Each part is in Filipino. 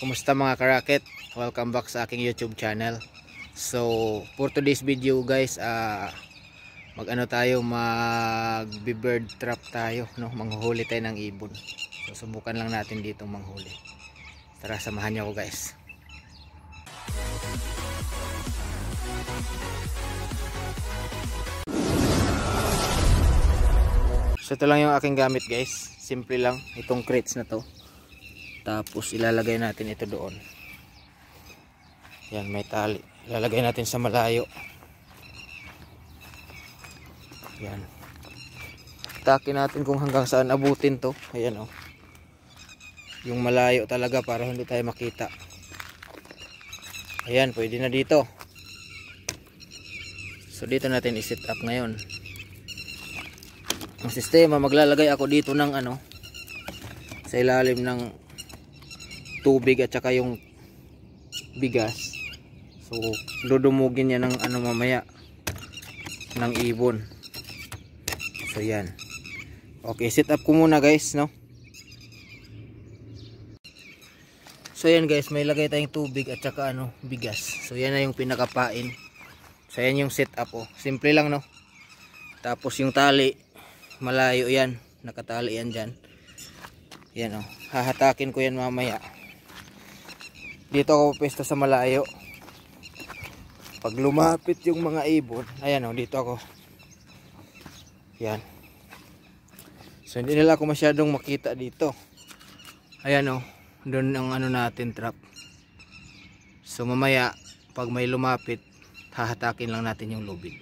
Kumusta mga karaket? Welcome back sa aking YouTube channel. So, for today's video guys, ah mag-ano tayo, mag bird trap tayo, no? Manghuli tayo ng ibon. So, subukan lang natin dito manghuli. Tara, samahan niyo ako guys. So, ito lang yung aking gamit guys. Simple lang, itong crates na to. Tapos ilalagay natin ito doon. Yan, may tali. Ilalagay natin sa malayo. Yan. Takin natin kung hanggang saan abutin to. Ayan o. Oh. Yung malayo talaga para hindi tayo makita. Ayan, pwede na dito. So dito natin i-set up ngayon. Ang sistema, maglalagay ako dito ng ano sa ilalim ng tubig at saka yung bigas. So dudumugin niya ng ano mamaya ng ibon. So yan. Okay set up ko muna guys no? So yan guys may lagay tayong tubig at saka ano bigas. So yan na yung pinakapain. So yan yung set up oh. Simple lang no? Tapos yung tali malayo yan. Nakatali yan dyan. Yan oh. hahatakin ko yan mamaya dito ako pwesto sa malayo. Pag lumapit yung mga ibon ayan o oh, dito ako. Yan. So hindi nila ako masyadong makita dito. Ayan o oh, doon ang ano natin trap. So mamaya pag may lumapit hahatakin lang natin yung lubid.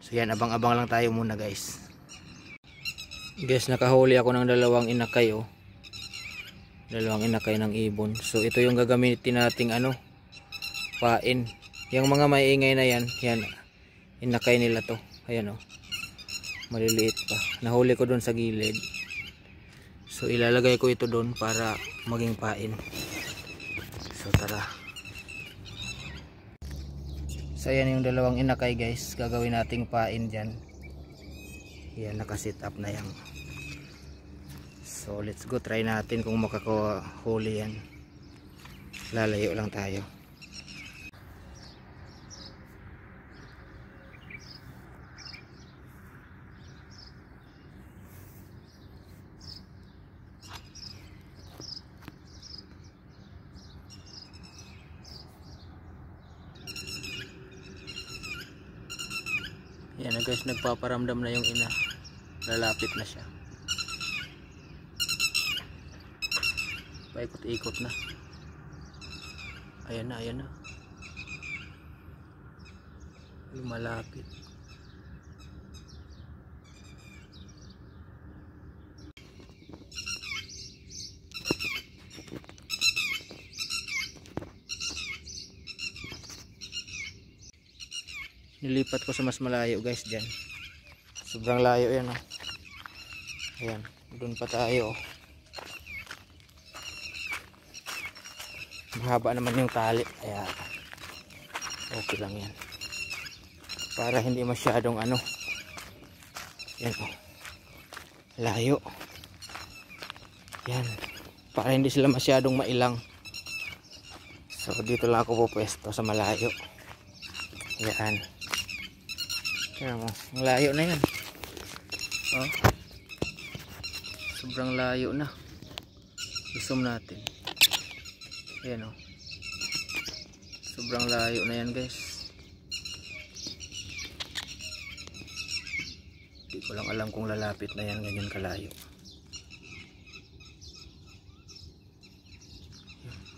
So yan abang abang lang tayo muna guys. Guys nakahuli ako ng dalawang inakay oh dalawang inakay ng ibon. So ito yung gagamitin nating ano pain. Yung mga maingay na yan yan inakay nila to. Ayan oh. Maliliit pa. Nahuli ko doon sa gilid. So ilalagay ko ito doon para maging pain. So tara. So ayan yung dalawang inakay guys. Gagawin nating pain dyan. Yan nakasit up na yan so let's go. Try natin kung makakahuli yan. Lalayo lang tayo. Yan na guys nagpaparamdam na yung ina. Lalapit na siya paikot-ikot na ayan na ayan na lumalapit nilipat ko sa mas malayo guys dyan sobrang layo yan oh. ayan doon pa tayo oh. Mahaba naman yung tali. Kaya okay lang yan. Para hindi masyadong ano. Yan oh. Layo. Yan. Para hindi sila masyadong mailang. So dito lang ako po pwesto sa malayo. Yan. Yan mo, layo na yan. Oh. Sobrang layo na. I-zoom natin. Ayan oh. Sobrang layo na yan guys. Hindi ko lang alam kung lalapit na yan ganyan kalayo.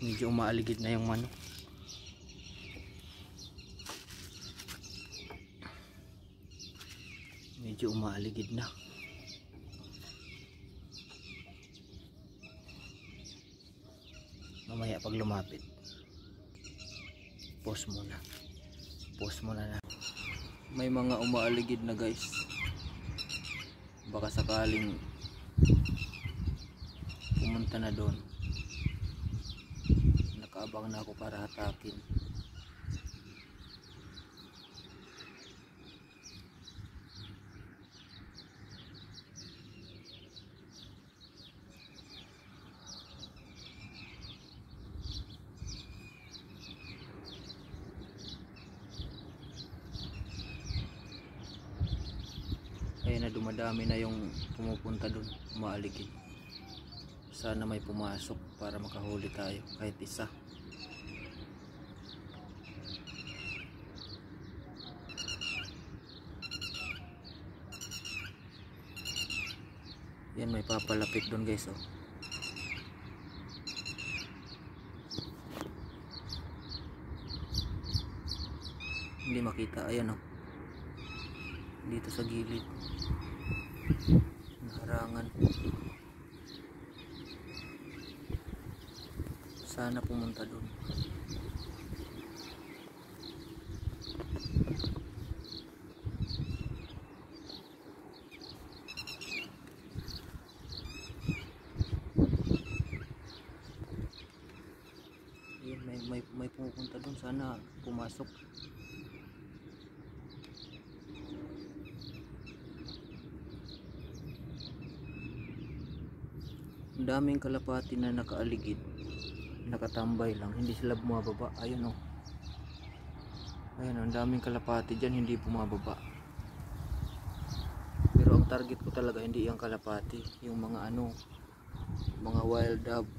Medyo umaaligid na yung manok. medyo umaaligid na mamaya pag lumapit. Pause muna. Pause muna na. May mga umaaligid na guys. Baka sakaling pumunta na doon. Nakaabang na ako para hatakin Ayan na dumadami na yung pumupunta dun, umaaligid. Sana may pumasok para makahuli tayo kahit isa. Yan may papalapit doon guys oh. Hindi makita ayan oh. Dito sa gilid. Naharangan. Sana pumunta doon. May, may, may pumupunta doon. Sana pumasok. Daming kalapati na nakaaligid. Nakatambay lang. Hindi sila bumababa. Ayun oh. Ayun, ang daming kalapati dyan. Hindi bumababa. Pero ang target ko talaga hindi yung kalapati. Yung mga ano. Mga wild dove.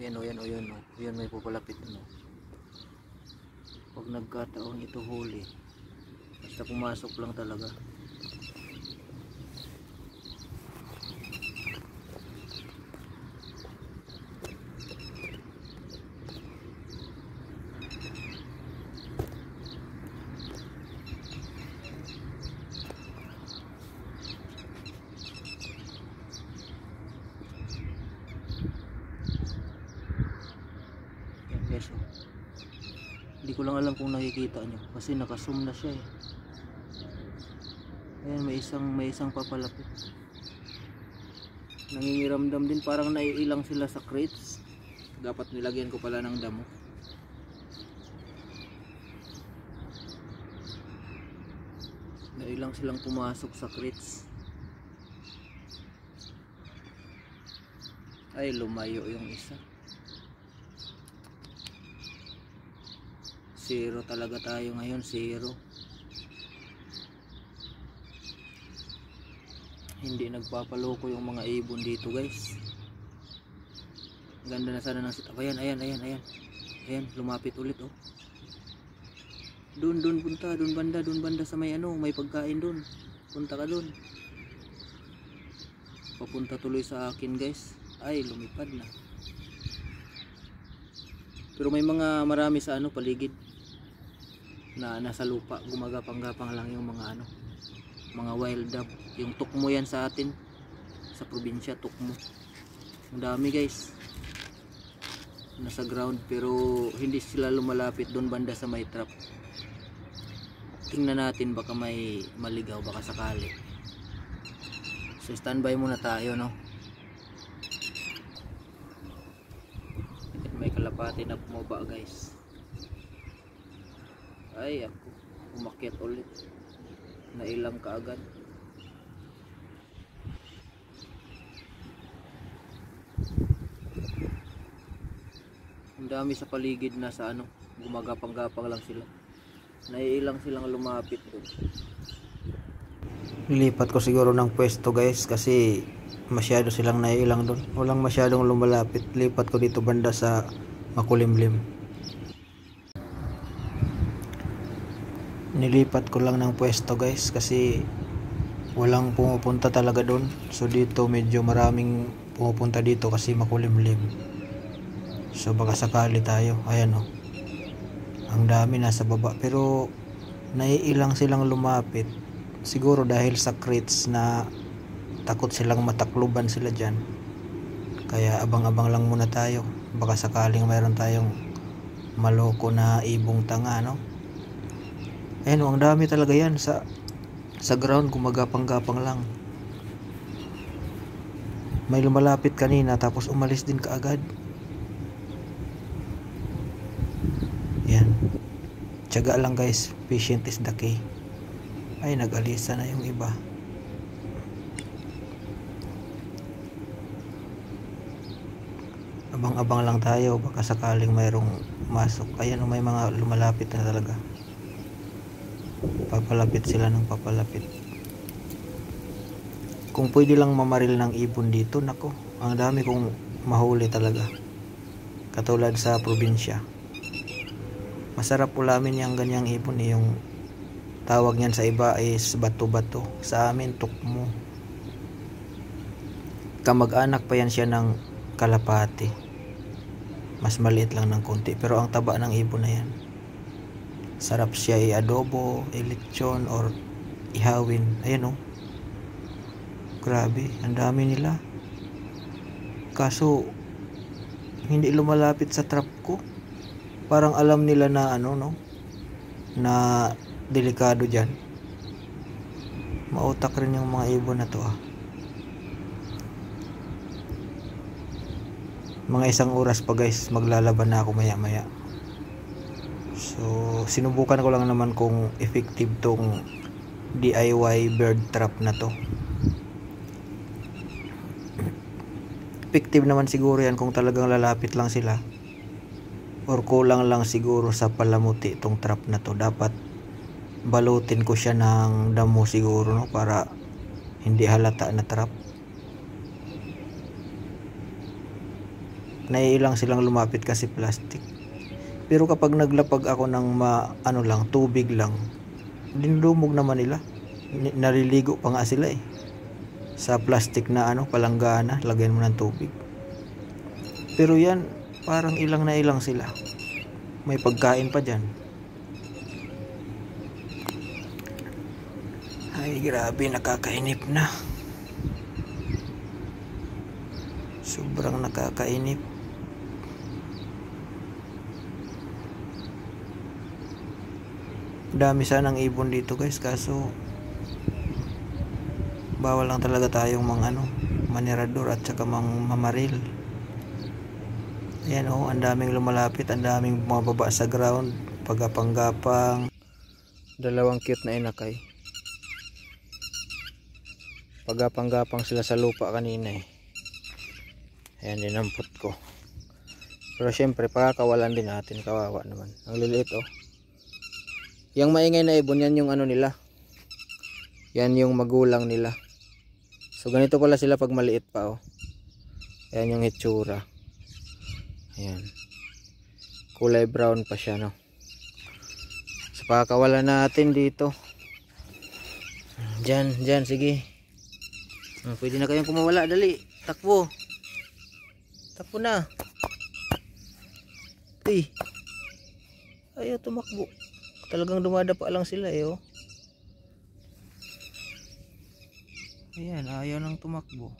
Yan o, yan o, yan o. Yan may pupalapit ano. Pag nagkataon ito huli. Basta pumasok lang talaga. Yan guys oh. Hindi ko lang alam kung nakikita nyo kasi naka-zoom na siya eh. Ayan may isang may isang papalapit. Nangingiramdam din parang naiilang sila sa crates. Dapat nilagyan ko pala ng damo. Nailang silang pumasok sa crates. Ay lumayo yung isa. Zero talaga tayo ngayon, zero. Hindi nagpapaloko yung mga ibon dito, guys. Ganda na sana ng setup. Ayan, ayan, ayan, ayan. Ayan, lumapit ulit, oh. Doon, doon punta, doon banda, doon banda sa may ano, may pagkain doon. Punta ka doon. Papunta tuloy sa akin, guys. Ay, lumipad na. Pero may mga marami sa ano, paligid na nasa lupa gumagapang-gapang lang yung mga ano mga wild dove yung tukmo yan sa atin sa probinsya tukmo. Ang dami guys. Nasa ground pero hindi sila lumalapit doon banda sa may trap. Tingnan natin baka may maligaw baka sakali. So standby muna tayo no? May kalapati na bumaba guys ay ako umakyat ulit. Nailang kaagad ang dami sa paligid na sa ano gumagapang-gapang lang sila. Naiilang silang lumapit doon. Nilipat ko siguro ng pwesto guys kasi masyado silang naiilang doon. Walang masyadong lumalapit. Lipat ko dito banda sa makulimlim nilipat ko lang ng pwesto guys kasi walang pumupunta talaga doon. So dito medyo maraming pumupunta dito kasi makulimlim. So baka sakali tayo. Ayan o ang dami nasa baba. Pero naiilang silang lumapit. Siguro dahil sa crates na takot silang matakluban sila dyan. Kaya abang-abang lang muna tayo. Baka sakaling mayroon tayong maloko na ibong tanga no Ayan ang dami talaga yan sa sa ground gumagapang-gapang lang. May lumalapit kanina tapos umalis din kaagad. Yan. Tiyaga lang guys, patient is the key. Ay, nag-alisa na yung iba. Abang-abang lang tayo, baka sakaling mayroong masok. Ayan o, may mga lumalapit na talaga papalapit sila ng papalapit. Kung pwede lang mamaril ng ibon dito nako ang dami kong mahuli talaga. Katulad sa probinsya. Masarap ulamin yung ganyang ibon yung tawag niyan sa iba is bato-bato. Sa amin tukmo. Kamag-anak pa yan siya ng kalapati. Mas maliit lang ng konti pero ang taba ng ibon na yan sarap siya i-adobo, i-lechon or ihawin. Ayan oh. Grabe ang dami nila. Kaso hindi lumalapit sa trap ko. Parang alam nila na ano no? Na delikado dyan. Mautak rin yung mga ibon na to ah. Mga isang oras pa guys. Maglalaban na ako maya maya so sinubukan ko lang naman kung effective tong DIY bird trap na to. Effective naman siguro yan kung talagang lalapit lang sila or kulang lang siguro sa palamuti itong trap na to. Dapat balutin ko siya ng damo siguro no para hindi halata na trap. Naiilang silang lumapit kasi plastic pero kapag naglapag ako ng ma, ano lang tubig lang dinulumog naman nila. Ni- naliligo pa nga sila eh. Sa plastic na ano palanggana lagyan mo ng tubig. Pero yan parang ilang na ilang sila. May pagkain pa dyan. Ay grabe nakakainip na. Sobrang nakakainip dami sanang ibon dito guys. Kaso bawal lang talaga tayong mga ano manirador at saka mang mamaril. Ayan oh ang daming lumalapit ang daming bumababa sa ground. Pagapang-gapang. Dalawang cute na inakay. Pagapang-gapang sila sa lupa kanina eh. Ayan dinampot ko. Pero syempre pakakawalan din natin. Kawawa naman. Ang liliit oh yung maingay na ibon yan yung ano nila. Yan yung magulang nila. So ganito pala sila pag maliit pa oh. Ayan yung hitsura ayan. Kulay brown pa siya no? So pakakawalan natin dito. Dyan dyan sige. Ah, pwede na kayong kumawala dali. Takbo. Takbo na. Uy. ayaw tumakbo talagang dumadapa lang sila eh oh. ayan ayaw nang tumakbo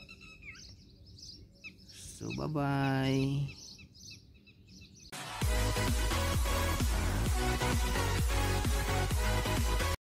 so bye bye